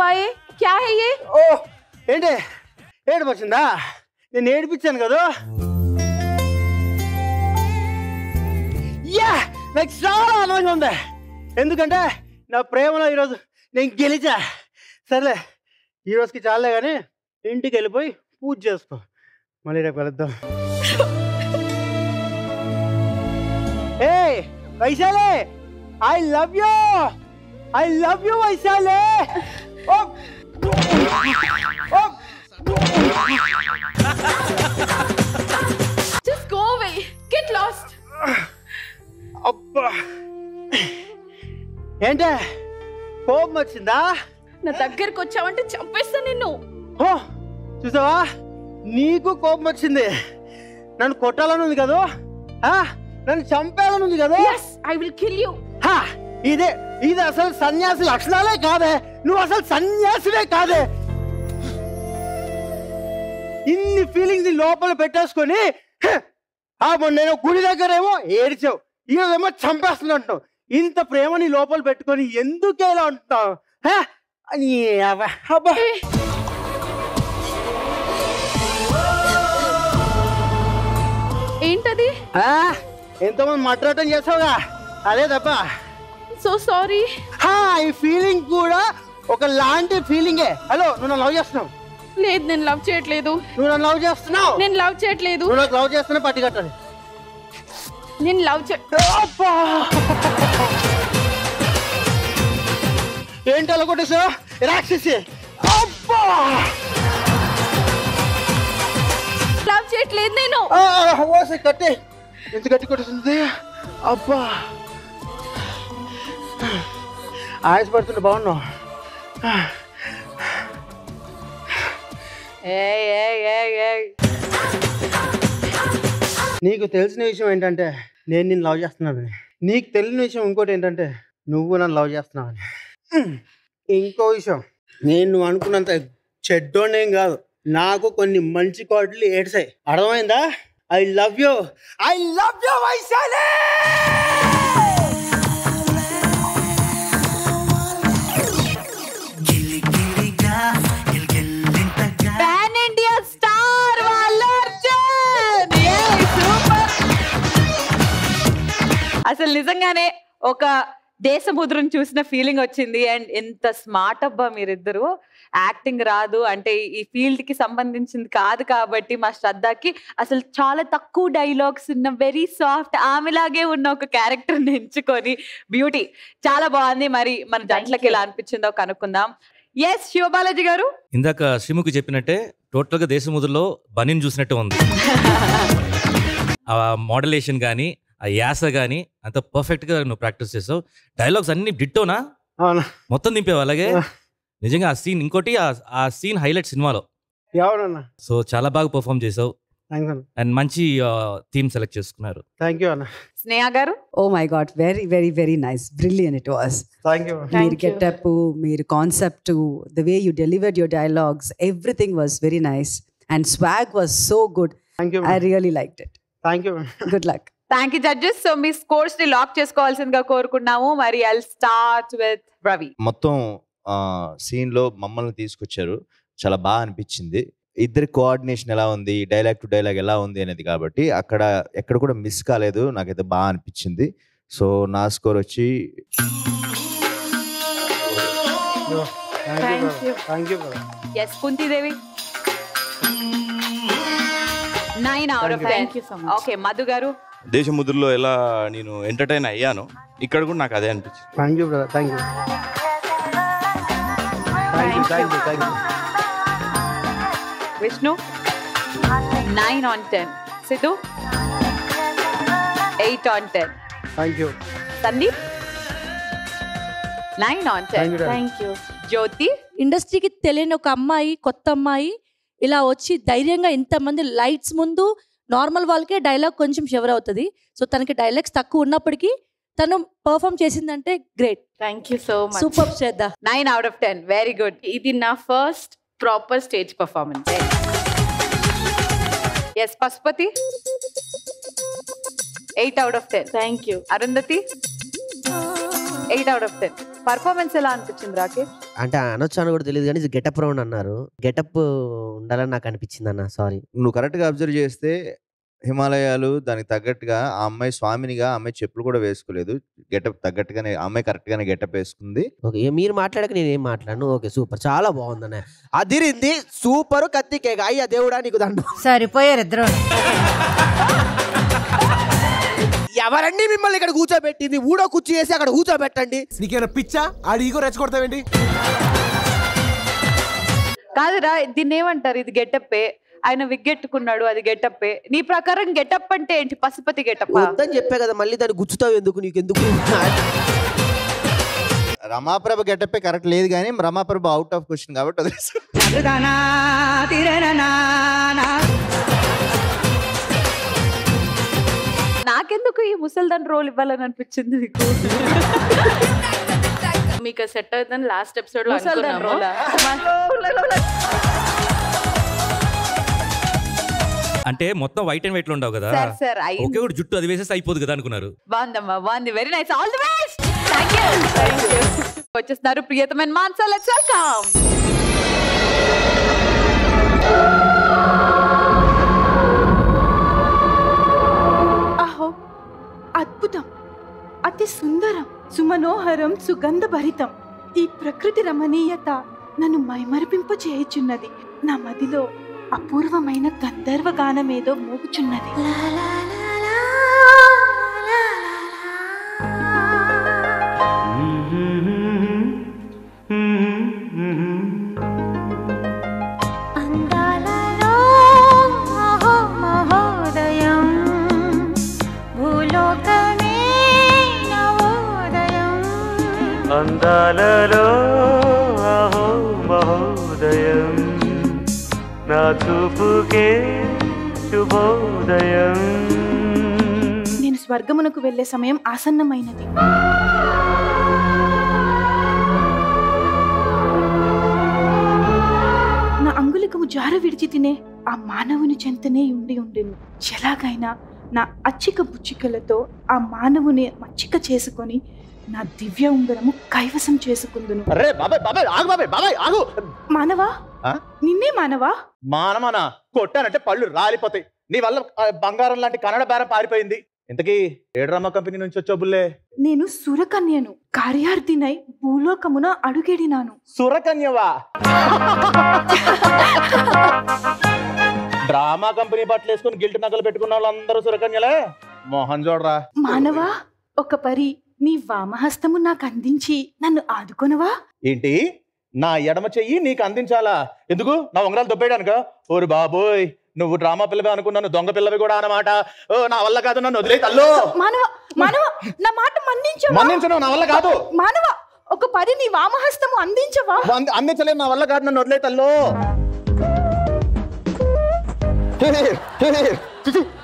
రాయే క్యా హై ఏ? ఓ ఏంటి? ఏడుపు వచ్చిందా? నేను ఏడిపించాను కదా? యా నాకు చాలా ఆనందంగా ఉంది. ఎందుకంటే నా ప్రేమలో ఈరోజు నేను గెలిచా. సర్లే ఈ రోజుకి చాలే కానీ ఇంటికి వెళ్ళిపోయి పూజ చేసుకో. మళ్ళీ రేపు కలుద్దాం. ఏ వైశాలే! I love you! I love you వైశాలే! Just go away get lost అబ్బా. ఏంటే? కోపం వచ్చిందా? నా దగ్గరకు వచ్చావంటే చంపేస్తా నిన్ను. ఓ చూసావా? నీకు కోపం వచ్చింది. నన్ను కొట్టాలని ఉంది కదా? ఆ? నన్ను చంపేయాలని ఉంది కదా? ఐ విల్ కిల్ యూ హా, ఇదే ఇది అసలు సన్యాసి లక్షణాలే కాదే నువ్వు అసలు సన్యాసివే కాదే ఇన్ని ఫీలింగ్స్ లోపల పెట్టేసుకొని ఆ నేను గుడి దగ్గరేమో ఏడిచావు ఈరోజేమో చంపేస్తున్నట్టు ఇంత ప్రేమని లోపల పెట్టుకొని ఎందుకే ఇలా ఉంటున్నావు అని అబ్బా ఏంటది ఆ, ఎంతోమంది మట్రాటం చేసావుగా అదే తప్ప సో సారీ హా, ఈ ఫీలింగ్ కూడా ఒక లాంటి ఫీలింగే హలో నువ్వు నన్ను లవ్ చేస్తున్నావు లేదు నేను లవ్ చేయట్లేదు నువ్వు నన్ను లవ్ చేస్తున్నావు నేను లవ్ చేయట్లేదు నువ్వు నాకు లవ్ చేస్తున్నా పట్టి కట్టాలి నేను లవ్ చే అబ్బా! ఏంటి అలా కొట్టేసా రాక్షసి అబ్బా! లవ్ చేయట్లేదు నేను ఆ, ఓసే కట్టే ఎంత గట్టి కొట్టేసింది అబ్బా ఆయాస పడుతుంటే బాగున్నావు. నీకు తెలిసిన విషయం ఏంటంటే నేను నిన్ను లవ్ చేస్తున్నానని. నీకు తెలియని విషయం ఇంకోటి ఏంటంటే నువ్వు నన్ను లవ్ చేస్తున్నావని. ఇంకో విషయం నేను నువ్వు అనుకున్నంత చెడ్డోనేం కాదు. నాకు కొన్ని మంచి కోట్లు ఏడ్చాయి. అర్థమైందా? I love you I love you Vaishali అసలు నిజంగానే ఒక దేశముద్రను చూసిన ఫీలింగ్ వచ్చింది. అండ్ ఎంత స్మార్ట్ అబ్బా మీరిద్దరు. యాక్టింగ్ రాదు. అంటే ఈ ఫీల్డ్కి సంబంధించింది కాదు కాబట్టి మా శ్రద్ధకి అసలు చాలా తక్కువ డైలాగ్స్ ఉన్న వెరీ సాఫ్ట్ ఆమెలాగే ఉన్న ఒక క్యారెక్టర్ ఎంచుకొని బ్యూటీ చాలా బాగుంది. మరి మన జంటలకి ఎలా అనిపించిందో కనుక్కుందాం. ఎస్ శివబాలాజీ గారు. ఇందాక శ్రీముఖి చెప్పినట్టే టోటల్గా దేశముద్రలో బనీని చూసినట్టు ఉంది. [laughs] ఆ మోడలేషన్ కానీ ఆ యాస కానీ అంత పర్ఫెక్ట్గా నువ్వు ప్రాక్టీస్ చేసావు. డైలాగ్స్ అన్ని డిట్టోనా అవునా? మొత్తం దింపావు అలాగే? నిజంగా ఆ సీన్ ఇంకోటి ఆ- సీన్ హైలైట్ సినిమాలో. ఎవరన్నా? సో చాలా బాగా పర్ఫామ్ చేసావు. అండ్ మంచి థీమ్ సెలెక్ట్ చేసుకున్నారు. థ్యాంక్ యూ అన్న. Sneha garu? Oh my god very very very nice brilliant it was మీరు గెటప్ మీరు concept the way you delivered your dialogues everything was very nice and swag was so good I really like it thank you good luck thank you judges so మీ స్కోర్స్ని lock చేసుకోవాల్సిందిగా కోరుకున్నాము. మరి I'll start with Ravi మొత్తం సీన్లో మమ్మల్ని తీసుకొచ్చారు. చాలా బాగా అనిపించింది. ఇద్దరి కోఆర్డినేషన్ ఎలా ఉంది? డైలాగ్ టు డైలాగ్ ఎలా ఉంది అనేది కాబట్టి అక్కడ ఎక్కడ కూడా మిస్ కాలేదు. నాకైతే బాగా అనిపించింది. సో నా స్కోర్ వచ్చి yes Kuntidevi nine. Okay Madhu garu దేశముద్రలో ఎలా నేను ఎంటర్టైన్ అయ్యాను ఇక్కడ కూడా నాకు అదే అనిపించింది. Thank you brother thank you thank you thank you thank you Vishnu nine on ten Siddhu eight on ten thank you Sandeep nine on Thank ten. Thank you Jyothi ఇండస్ట్రీకి తెలియని ఒక అమ్మాయి కొత్త అమ్మాయి ఇలా వచ్చి ధైర్యంగా ఇంతమంది లైట్స్ ముందు నార్మల్ వాళ్ళకే డైలాగ్ కొంచెం షివర్ అవుతుంది. సో తనకి డైలాగ్స్ తక్కువ ఉన్నప్పటికీ తను పర్ఫామ్ చేసిందంటే great. Thank you so much super Shraddha. Nine out of ten very good ఇది నా first proper stage performance. Yes Pashupathi eight out of ten thank you Arundhati eight out of ten performance ఎలా అనిపించింది రాకేష్? అంటే అనొచ్చు అని కూడా తెలియదు కానీ గెటప్ రౌండ్ అన్నారు. గెటప్ ఉండాలని నాకు అనిపించింది అన్న సారీ నువ్వు కరెక్ట్గా అబ్జర్వ్ చేస్తే హిమాలయాలు దానికి తగ్గట్టుగా ఆ అమ్మాయి స్వామినిగా ఆ అమ్మాయి చెప్పులు కూడా వేసుకోలేదు. గెటప్ తగ్గట్టుగానే ఆ అమ్మాయి కరెక్ట్గానే గెటప్ వేసుకుంది. ఓకే మీరు మాట్లాడక నేను ఏం మాట్లాడను. Okay super. చాలా బాగుందన్న. అదిరింది సూపర్ కత్తికేగా. అయ్యా దేవుడా నీకు దండం. సరిపోయారు ఇద్దరు. [laughs] ఎవరండి మిమ్మల్ని ఇక్కడ కూర్చోబెట్టింది? ఊడో కుర్చీ వేసి అక్కడ కూర్చోబెట్టండి. నీకేమైనా పిచ్చా? ఆడి ఈగో రెచ్చగొడతావేంటి? కాదురా దీన్ని ఏమంటారు? ఇది గెటప్పే. ఆయన విగ్గెట్టుకున్నాడు అది గెటప్పే. నీ ప్రకారం గెటప్ అంటే ఏంటి? పశుపతి గెటప్ వద్దని చెప్పే కదా మళ్ళీ దాన్ని గుచ్చుతావు ఎందుకు? నీకు ఎందుకు రమాప్రభ గెటప్ కరెక్ట్ లేదు కానీ రమాప్రభ అవుట్ ఆఫ్ క్వశ్చన్ కాబట్టి వదిలేసి నాకెందుకు ఈ ముసల్దాన్ రోల్ ఇవ్వాలని అనిపించింది నీకు? మీకు సెట్ అవుతుందని లాస్ట్ ఎపిసోడ్లో ముసల్దాన్ రోలా? అంటే మొత్తం వైట్ అండ్ వైట్లో ఉండవు కదా? సార్. ఒకే కూడా జుట్టు అది వేసేసి అయిపోదు కదా అనుకున్నారు. బాగుందమ్మా బాగుంది very nice all the best thank you thank you వచ్చేస్తున్నారు ప్రియతమైన మాన్సా లెట్స్ వెల్కమ్ అద్భుతం. అతి సుందరం సుమనోహరం సుగంధభరితం. ఈ ప్రకృతి రమణీయత నన్ను మైమరిపింపచేయుచున్నది. నా మదిలో అపూర్వమైన గంధర్వ గానమేదో మోగుచున్నది. అందాలలో అహో మహోదయం. నా చూపుకే శుభోదయం. నేను స్వర్గమునకు వెళ్ళే సమయం ఆసన్నమైనది. నా అంగుళికము జార విడిచి తినే ఆ మానవుని చెంతనే ఉండి ఉండేను. ఎలాగైనా నా అచ్చిక బుచ్చికలతో ఆ మానవుని మచ్చిక చేసుకొని నా దివ్య ఉంగరము కైవసం చేసుకుందును. అరే బాబాయ్ బాబాయ్ ఆగు బాబాయ్ బాబాయ్ ఆగు. మానవా? నిన్నే మానవా? మానమాన కొట్టానంటే పళ్ళు రాలిపోతాయి. నీ వల్ల ఆ, బంగారం లాంటి కన్నడ బేరం పారిపోయింది. ఇంతకీ ఏడ్రామా కంపెనీ నుంచి వచ్చో బుల్లే? నేను సురకన్యను కార్యార్థినై భూలోకమున అడుగెడినాను. సురకన్యవా? డ్రామా కంపెనీ బట్టలు వేసుకుని గిల్ట్ నగలు పెట్టుకున్న వాళ్ళందరూ సురకన్యలే? మోహన్ చూడరా. మానవా? ఒక పరి నీ వామహస్తము నాకు అందించి నన్ను ఆదుకొనవా? ఏంటి? నా ఎడమ చెయ్యి నీకు అందించాలా? ఎందుకు? నా ఉంగరాలు దొబ్బేయడానిక? ఓరు బాబోయ్ నువ్వు డ్రామా పిల్లవే అనుకున్నాను దొంగ పిల్లవి కూడా అన్నమాట. ఓ నా వల్ల కాదు నన్ను వదిలే తల్లు. మానవ మానవ నా మాట మన్నించవా? మన్నించను నా వల్ల కాదు. మానవ ఒక పది నీ వామహస్తము అందించవా? అంది- అందించలేదు నా వల్ల కాదు నన్ను వదిలే తల్లు.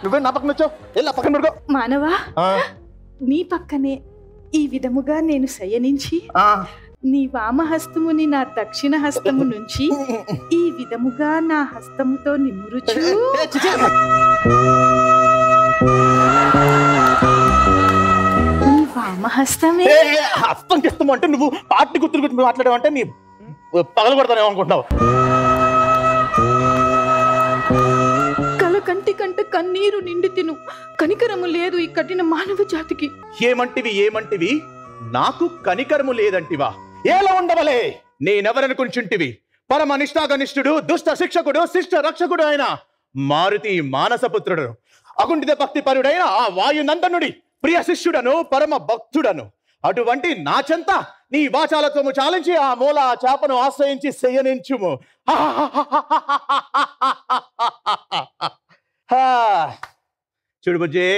నువ్వే నా పక్కన వచ్చావు? పక్కన మానవ నీ పక్కనే ఈ విధముగా నేను శయనించి నీ వామహస్తముని నా దక్షిణ హస్తము నుంచి ఈ విధముగా నా హస్తముతో నిమురుచు. నీ వామహస్తమే. హస్తం కిస్తం అంటే నువ్వు పార్టీ గుర్తులు గుర్తు మాట్లాడావంటే నీ పగల కొడతానేమో కంట కన్నీరు నిండి తిను కనికరము లేదు ఈ కఠిన మానవ జాతికి ఏమంటివి ఏమంటివి నాకు కనికరము లేదంటివా ఎలా ఉండవలే నేనెవరనుకుంటుంటివి పరమ నిష్ఠాగనిష్ఠుడు దుష్ట శిక్షకుడు శిష్ట రక్షకుడు ఆయన మారుతి మానసపుత్రుడు అగుంటిద భక్తి పరుడైన ఆ వాయునందనుడి ప్రియ శిష్యుడను పరమ భక్తుడను అటువంటి నా చెంత నీ వాచాలత్వము చాలించి ఆ మూల ఆ చేపను ఆశ్రయించి శయనించుము హా. చూడు బుజ్జి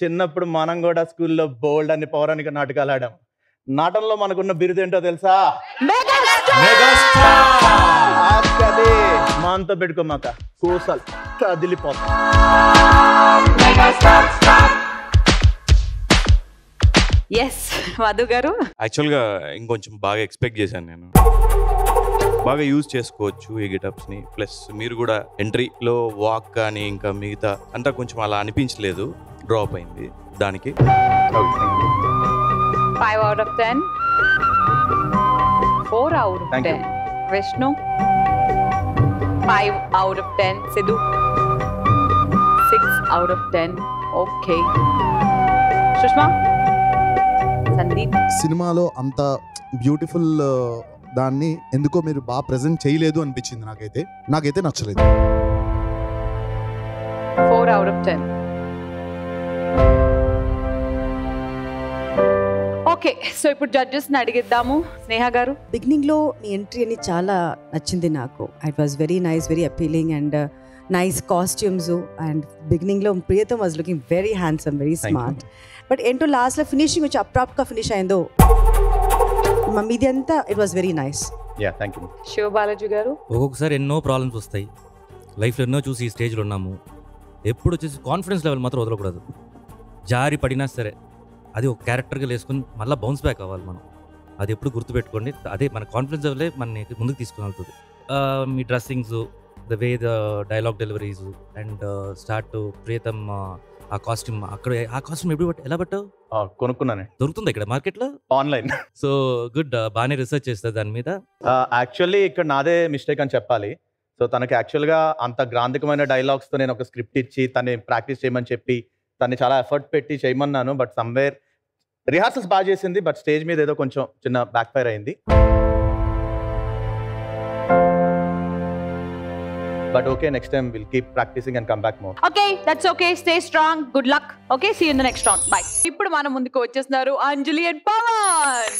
చిన్నప్పుడు మనం కూడా స్కూల్లో బోల్డ్ అని పౌరాణిక నాటకాలు ఆడాం. నాటంలో మనకున్న బిరుదు ఏంటో తెలుసా అదే మాంతో పెట్టుకోమాక కూసలు కదిలిపోతా. ఎస్ మధు గారు. యాక్చువల్గా ఇంకొంచెం బాగా ఎక్స్పెక్ట్ చేశాను నేను. బాగా యూజ్ చేసుకోవచ్చు ఈ గిటప్స్ని. ప్లస్ మీరు కూడా ఎంట్రీలో వాక్ కానీ ఇంకా మిగతా అంతా కొంచెం అలా అనిపించలేదు. డ్రాప్ అయింది. దానికి five out of ten four out of. Ten Vishnu five out of ten Siddhu six out of ten okay Sushma Sandeep సినిమాలో అంత బ్యూటిఫుల్ దాన్ని ఎందుకో మీరు బాగా ప్రజెంట్ చేయలేదు అనిపించింది నాకైతే. నాకైతే నచ్చలేదు. Four out of ten okay so ఇప్పుడు జడ్జెస్ని అడిగిద్దాము. స్నేహ గారు. బిగినింగ్లో మీ ఎంట్రీ అని చాలా నచ్చింది నాకు. It was very nice very appealing and nice costumes and బిగినింగ్లో Priyatham was looking very handsome very. Smart but ఏంటో లాస్ట్లో ఫినిషింగ్ వచ్చి అప్రాప్ట్గా ఫినిష్ అయిందో. మ- మీది అంతా it was very nice yeah thank you Shiva Balaji garu? ఒక్కొక్కసారి ఎన్నో ప్రాబ్లమ్స్ వస్తాయి. లైఫ్లో ఎన్నో చూసి ఈ స్టేజ్లో ఉన్నాము. ఎప్పుడు వచ్చేసి కాన్ఫిడెన్స్ లెవెల్ మాత్రం వదలకూడదు. జారి పడినా సరే అది ఒక క్యారెక్టర్గా వేసుకుని మళ్ళీ బౌన్స్ బ్యాక్ అవ్వాలి మనం. అది ఎప్పుడు గుర్తుపెట్టుకోండి. అదే మన కాన్ఫిడెన్స్ లెవెలే మన ముందుకు తీసుకుని మీ dressings the way the dialogue deliveries and start Priyatham ఆ, ఆ కాస్ట్యూమ్ అక్కడ ఆ కాస్ట్యూమ్ ఎప్పుడు పట్ట- ఎలా పట్టావు? కొనుక్కున్నానే. దొరుకుతుంది ఇక్కడ మార్కెట్లో? ఆన్లైన్. [laughs] సో గుడ్ బాగానే రీసెర్చ్ చేస్తుంది దాని మీద. యాక్చువల్లీ ఇక్కడ నాదే మిస్టేక్ అని చెప్పాలి. సో తనకి యాక్చువల్గా అంత గ్రాంధికమైన డైలాగ్స్తో నేను ఒక స్క్రిప్ట్ ఇచ్చి తన్ని ప్రాక్టీస్ చేయమని చెప్పి తన్ని చాలా ఎఫర్ట్ పెట్టి చేయమన్నాను బట్ సమ్వేర్ రిహార్సల్స్ బాగా చేసింది బట్ స్టేజ్ మీద ఏదో కొంచెం చిన్న బ్యాక్ ఫైర్ అయింది. But okay next time will keep practising and come back more okay that's okay stay strong good luck okay see in the next round bye ఇప్పుడు మన ముందుకు వచ్చేస్తున్నారు అంజలి అండ్ పవన్.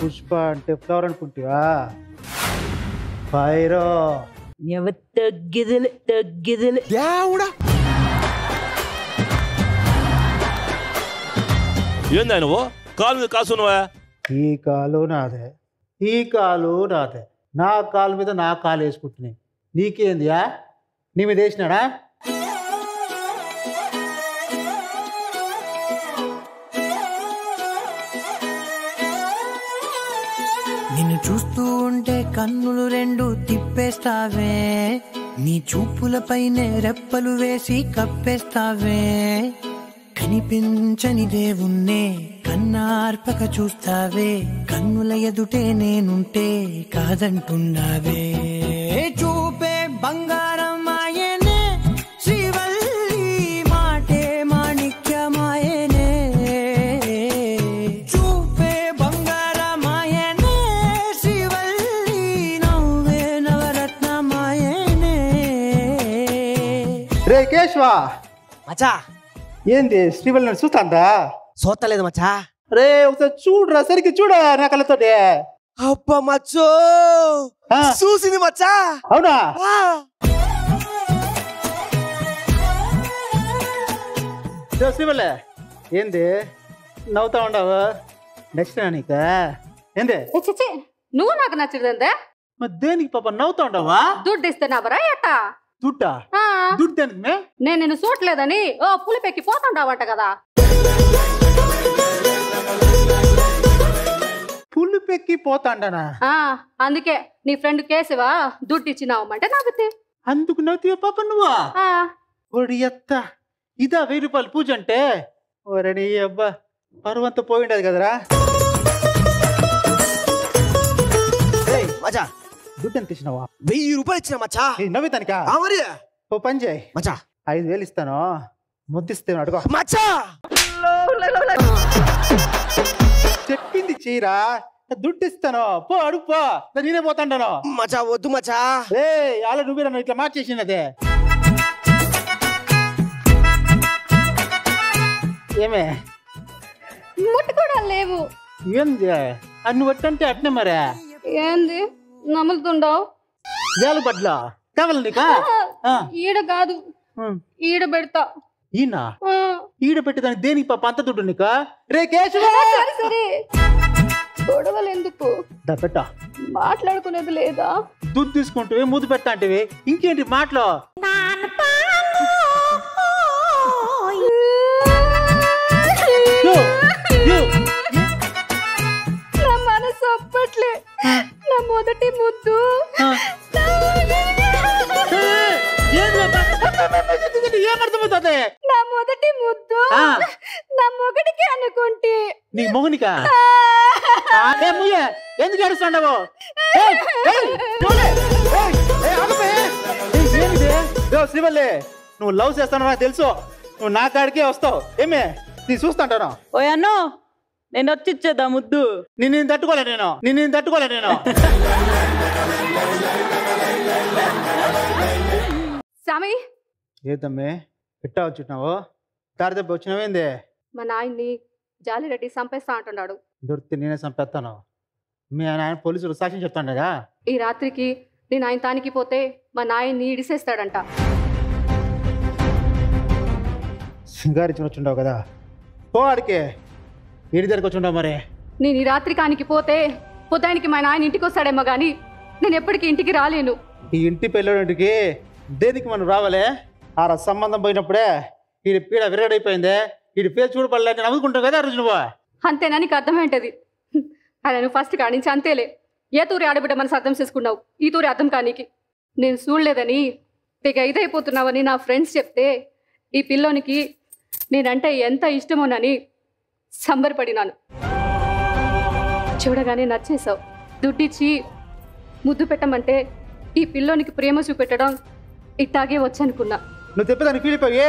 పుష్ప అంటే ఫ్లవర్ అనుకుంటావా? ఫైరో ఎవ తగ్గిదలు తగ్గిదలు. ఏందా నువ్వు? కాలు మీద కాసున్నావా ఈ కాలు నాదే. ఈ కాలు నాదే. నా కాలు మీద నా కాలు వేసుకుంటున్నాయి. నీకేందియా నీ మీద వేసినాడా? నిన్ను చూస్తూ ఉంటే కన్నులు రెండు తిప్పేస్తావే. నీ చూపులపైనే రెప్పలు వేసి కప్పేస్తావే. కనిపించని దేవుణ్ణే కన్నార్పక చూస్తావే. కన్నుల ఎదుటే నేనుంటే కాదంటున్నావే. చూపే బంగారం ఆయనే శ్రీవల్లి మాటే మాణిక్యమాయనే. చూపే బంగారమాయనే శ్రీవల్లి నవ్వే నవరత్నమాయనే రే కేశవా మచా ఏంది శ్రీవల్లి చూస్తాందా? చూస్తలేదు మచ్చా. రే ఒకసారి చూడరా సరిగ్గా చూడ నా కళ్ళతోటి. అబ్బా మచ్చో! చూసింది మచ్చా? అవునా? రే శ్రీవల్లి ఏంది? నవ్వుతా ఉండవు నెక్స్ట్ నీకు? ఏంది? చిచి నువ్వు నాకు మరి దేనికి పాప నవ్వుతా ఉండవా దుడ్డు ఇస్తున్నావరా ఎట్టా దుడ్డా ఆ, దుడ్డు? దేనికి మే? నేను నిన్ను చూడలేదని ఓ పులిపెక్కి పోతుండావంట కదా. పుల్లు పెక్కి పోతాండనా అందుకే నీ ఫ్రెండ్ కేశవా దుడ్డు ఇచ్చినావమంటే నవ్వుతే. అందుకు నవ్వుతావా పాప నువ్వా? ఆ, ఒడి ఎత్త ఇదా వెయ్యి రూపాయలు పూజ అంటే? ఒరే నీ అబ్బా పరువంతా పోయిండదు కదరా. మచ్చా దుడ్డు ఎంత ఇచ్చినావా వెయ్యి రూపాయలు ఇచ్చిన మచ్చా? నవ్వుతానికా ఆ మరి? ఓ పని చేయి. మచ్చా. ఐదు వేలు ఇస్తాను. ముద్దిస్తే అడుగు మచ్చా! చెప్పింది చీరా. దుడ్డు ఇస్తాను పో అడుగు పో. నేనే పోతాండాను మచ్చా వద్దు మచ్చా. ఏ అలా నువ్వే నన్ను ఇట్లా మార్చేసినదే ఏమే? ముట్టు కూడా లేవు. ఏంది? అన్ని వట్టంటే అట్నే మరే? ఏంది? నములుతుండవు. వేల బడ్ల కావాలి నీకా. ఈడ కాదు. ఈడ పెడతా. ఈయన? ఈడ పెట్టేదానికి దేనికి పాప అంత దుడ్డు నీకా రే కేశవ! గొడవలు ఎందుకు మాట్లాడుకునేది లేదా? దుడ్డు తీసుకుంటే ముద్దు పెట్టా అంటివి. ఇంకేంటి మాటలు? మనసు ఒప్పట్లే నా మొదటి ముద్దు. ఏమర్థమవుతుంది? నా మొదటి ముద్దు. నా మొగడికి అనుకుంటే. నీ మొగునికా? ఆ, ఏ ముయ్య. ఎందుకు ఏడుస్తాండవు? శ్రీవల్లి నువ్వు లవ్ చేస్తాను నాకు తెలుసు. నువ్వు నా కాడికే వస్తావు. ఏమే? నీ చూస్తాంటాను. ఓ అన్నో నేను వచ్చి ఇచ్చేదా ముద్దు? నేను నేను తట్టుకోలే నేను. నేను నేను తట్టుకోలే నేను. స్వామి ఏదమ్మే పెట్టా వచ్చున్నావు దారి దెబ్బ వచ్చినావేంది మా నాయన్ని జాలిరెడ్డి చంపేస్తా అంటున్నాడు. దొరికితే నేనే చంపేస్తాను. మీ ఆయన పోలీసులు సాక్ష్యం చెప్తాండగా? ఈ రాత్రికి నేను ఆయన తానికి పోతే మా నాయన్ని ఇడిసేస్తాడంట. సింగారించుకుని వచ్చుండవు కదా? పో ఆడికి. ఇంటి దగ్గరికి వచ్చుండవు మరి? నేను ఈ రాత్రి కానికి పోతే పొద్దానికి మా నాయన ఇంటికి వస్తాడేమో కానీ నేను ఎప్పటికీ ఇంటికి రాలేను. ఈ ఇంటి పెళ్ళోడింటికి దేనికి మనం రావాలే? ఆ సంబంధం పోయినప్పుడే వీడి పీడ విరగడైపోయిందే. వీడి పేరు చూడపడలే నేను నవ్వుకుంటావు కదా ఆ రోజు నువ్వు? అంతేనా? నీకు అర్థమేంటది అలా నువ్వు ఫస్ట్ కానించి అంతేలే. ఏ తూరి ఆడబిడ్డ మనసు అర్థం చేసుకున్నావు? ఈ తూరి అర్థం కానీకి. నేను చూడలేదని తెగ ఇదైపోతున్నావని నా ఫ్రెండ్స్ చెప్తే ఈ పిల్లోనికి నేనంటే ఎంత ఇష్టమోనని సంబరపడినాను. చూడగానే నచ్చేసావు దుడ్డిచ్చి ముద్దు పెట్టమంటే ఈ పిల్లోనికి ప్రేమ చూపెట్టడం ఇట్టాగే వచ్చనుకున్నా. నువ్వు చెప్పేదాన్ని ఫీల్ అయిపోయి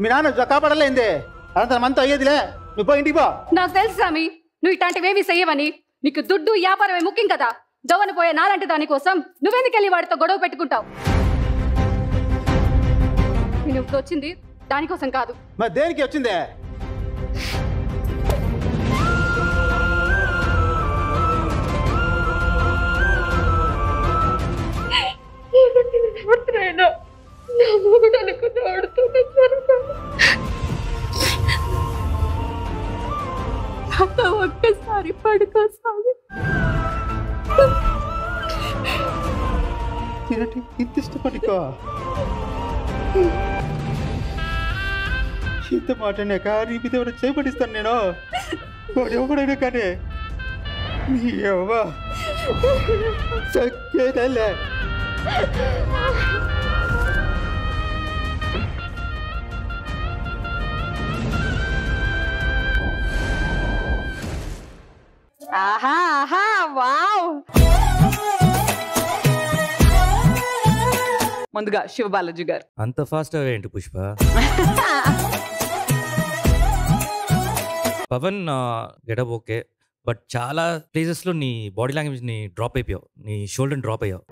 మీ నాన్న కాపాడలేంది. అనంత మనతో అయ్యేదిలే. నువ్వు పో ఇంటికి పో. నాకు తెలుసు స్వామి నువ్వు ఇట్లాంటివేమీ చెయ్యవని. నీకు దుడ్డు వ్యాపారమే ముఖ్యం కదా. జవన పోయే నాలాంటి దానికోసం నువ్వెందుకెళ్ళి వాడితో గొడవ పెట్టుకుంటావు? నేను ఇప్పుడు వచ్చింది దానికోసం కాదు. మరి దేనికి వచ్చిందే? ఎవరినైనా నా మొగుడు అనుకున్నాడుతో నాతో ఒక్కసారి పడుకో తినటి ఇంత ఇష్టపడికో? ఇంత మాటనే కానీ ఎవరు చేపడిస్తాను నేను? ఎవడైనా కానీ? నీ అవ్వ ఆహా ఆహా వావ్. ముందుగా శివ బాలాజీ గారు. అంత ఫాస్ట్ ఏంటి Pushpa. [laughs] Pavan getup okay but చాలా ప్లేసెస్లో నీ బాడీ లాంగ్వేజ్ని డ్రాప్ అయిపోయావు. నీ షోల్డర్ డ్రాప్ అయ్యావు.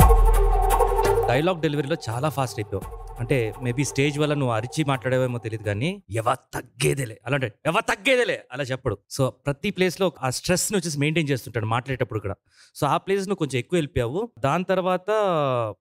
డైలాగ్ డెలివరీలో చాలా ఫాస్ట్ అయిపోయావు. అంటే మేబీ స్టేజ్ వల్ల నువ్వు అరిచి మాట్లాడేవేమో తెలియదు కానీ ఎవ తగ్గేదేలే అలా అంటే ఎవ తగ్గేదేలే అలా చెప్పడు. సో ప్రతి ప్లేస్లో ఆ స్ట్రెస్ని వచ్చేసి మెయింటైన్ చేస్తుంటాడు మాట్లాడేటప్పుడు కూడా. సో ఆ ప్లేస్ నువ్వు కొంచెం ఎక్కువ వెళ్ళిపోయావు దాని తర్వాత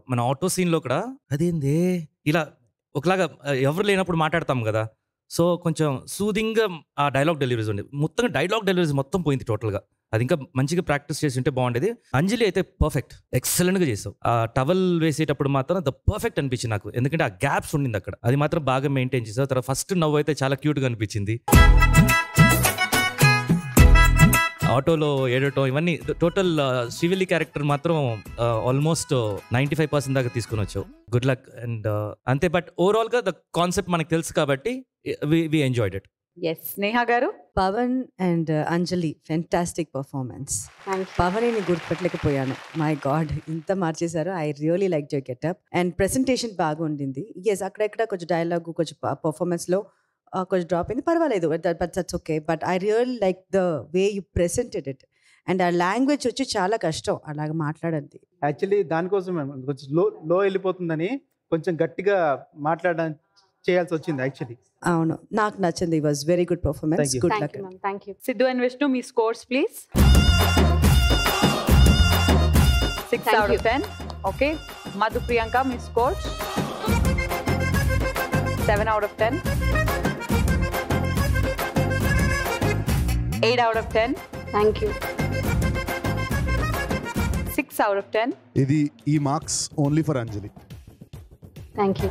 మన ఆటో సీన్లో కూడా అదేంది? ఇలా ఒకలాగా ఎవరు లేనప్పుడు మాట్లాడతాం కదా. సో కొంచెం సూదింగ్గా ఆ డైలాగ్ డెలివరీస్ ఉండే. మొత్తం డైలాగ్ డెలివరీస్ మొత్తం పోయింది టోటల్గా అది ఇంకా మంచిగా ప్రాక్టీస్ చేసి ఉంటే బాగుండేది. అంజలి అయితే పర్ఫెక్ట్ ఎక్సలెంట్గా చేసావు. ఆ టవల్ వేసేటప్పుడు మాత్రం ద పర్ఫెక్ట్ అనిపించింది నాకు. ఎందుకంటే ఆ గ్యాప్స్ ఉండింది అక్కడ. అది మాత్రం బాగా మెయింటైన్ చేసావు. తర్వాత ఫస్ట్ నవ్వు అయితే చాలా క్యూట్గా అనిపించింది. ఆటోలో ఏడటం ఇవన్నీ టోటల్ శ్రీవెల్లి క్యారెక్టర్ మాత్రం ఆల్మోస్ట్ నైంటీ ఫైవ్ పర్సెంట్ దాకా తీసుకుని వచ్చావు. గుడ్ లక్ అండ్ అంతే. బట్ ఓవరాల్గా ద కాన్సెప్ట్ మనకు తెలుసు కాబట్టి we enjoyed it yes Sneha గారు? Pawan and Anjali fantastic performance Pawan గుర్తుపెట్టలేకపోయాను. My god ఇంత మార్చేశారు. I really like your getup and presentation బాగా ఉండింది ఎస్ అక్కడెక్కడ కొంచెం డైలాగ్ కొంచెం పర్ఫార్మెన్స్లో ఆ, కొంచెం డ్రాప్ అయింది. పర్వాలేదు. But that's okay but I real like the way you presented it and ఆ లాంగ్వేజ్ వచ్చి చాలా కష్టం. అలాగ మాట్లాడండి. యాక్చువల్లీ దానికోసం కొంచెం లో లో వెళ్ళిపోతుందని కొంచెం గట్టిగా మాట్లాడడానికి చేయాల్సి వచ్చింది యాక్చువల్లీ అవును. నాకు నచ్చింది. Was very good performance Thank you. Good thank luck thank you Siddhu and Vishnu me scores please six out. Of ten okay Madhu Priyanka me scores seven out of ten eight out of ten thank you six out of ten ఇది ఈ marks only for Anjali thank you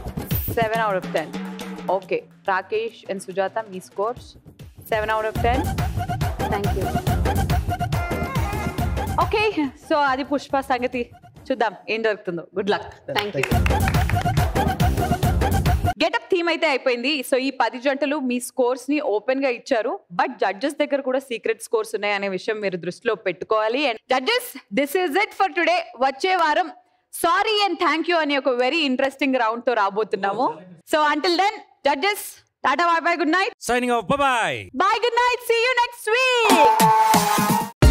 seven out of ten okay Rakesh and Sujatha me scores seven out of ten thank you okay so అది పుష్ప సంగతి చూద్దాం ఏం దొరుకుతుందో good luck thank you getup theme అయితే అయిపోయింది. So ఈ పది జంటలు మీ స్కోర్స్ని ఓపెన్గా ఇచ్చారు. బట్ జడ్జెస్ దగ్గర కూడా సీక్రెట్ స్కోర్స్ ఉన్నాయి అనే విషయం మీరు దృష్టిలో పెట్టుకోవాలి. And judges this is it for today వచ్చే వారం సారీ అండ్ థ్యాంక్ యూ అనే ఒక వెరీ ఇంట్రెస్టింగ్ రౌండ్తో రాబోతున్నాము. So until then judges tata bye bye good night signing off bye bye good night see you next week